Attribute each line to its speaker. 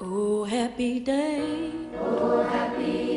Speaker 1: Oh, happy day. Oh, happy day.